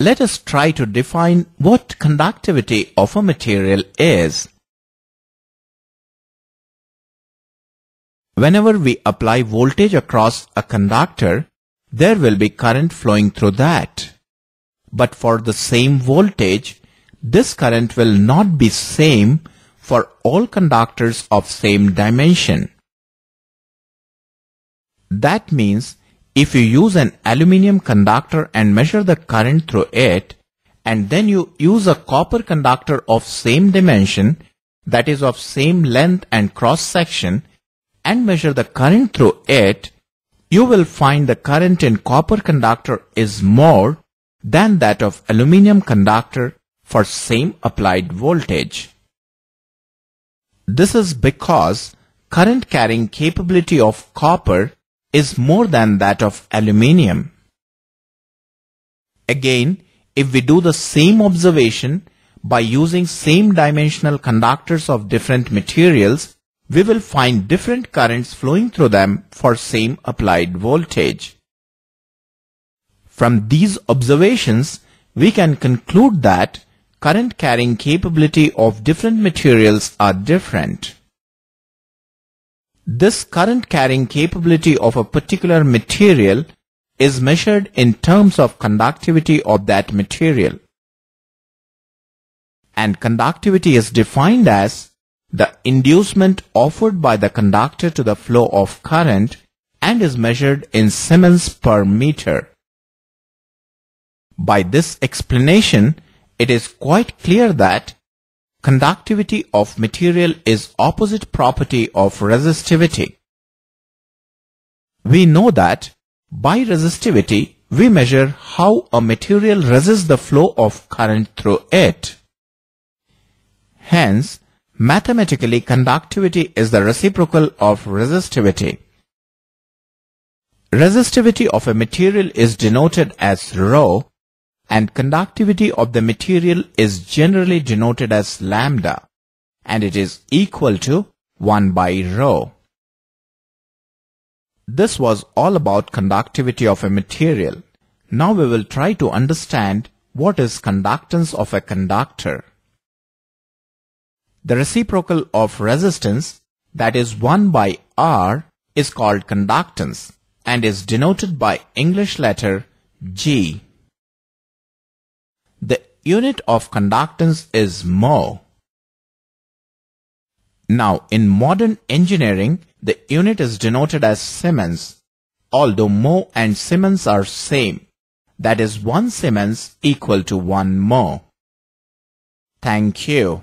Let us try to define what conductivity of a material is. Whenever we apply voltage across a conductor, there will be current flowing through that. But for the same voltage, this current will not be same for all conductors of same dimension. That means if you use an aluminium conductor and measure the current through it, and then you use a copper conductor of same dimension, that is of same length and cross section, and measure the current through it, you will find the current in copper conductor is more than that of aluminium conductor for same applied voltage. This is because current carrying capability of copper is more than that of aluminium. Again, if we do the same observation by using same dimensional conductors of different materials, we will find different currents flowing through them for same applied voltage. From these observations, we can conclude that current carrying capability of different materials are different. This current carrying capability of a particular material is measured in terms of conductivity of that material. And conductivity is defined as the inducement offered by the conductor to the flow of current and is measured in Siemens per meter. By this explanation, it is quite clear that conductivity of material is opposite property of resistivity. We know that by resistivity, we measure how a material resists the flow of current through it. Hence, Mathematically, conductivity is the reciprocal of resistivity. Resistivity of a material is denoted as rho and conductivity of the material is generally denoted as lambda and it is equal to 1 by rho. This was all about conductivity of a material. Now we will try to understand what is conductance of a conductor. The reciprocal of resistance, that is 1 by R, is called conductance and is denoted by English letter G. Unit of conductance is mho. Now, in modern engineering, the unit is denoted as Siemens, although mho and Siemens are same. That is 1 Siemens equal to 1 mho. Thank you.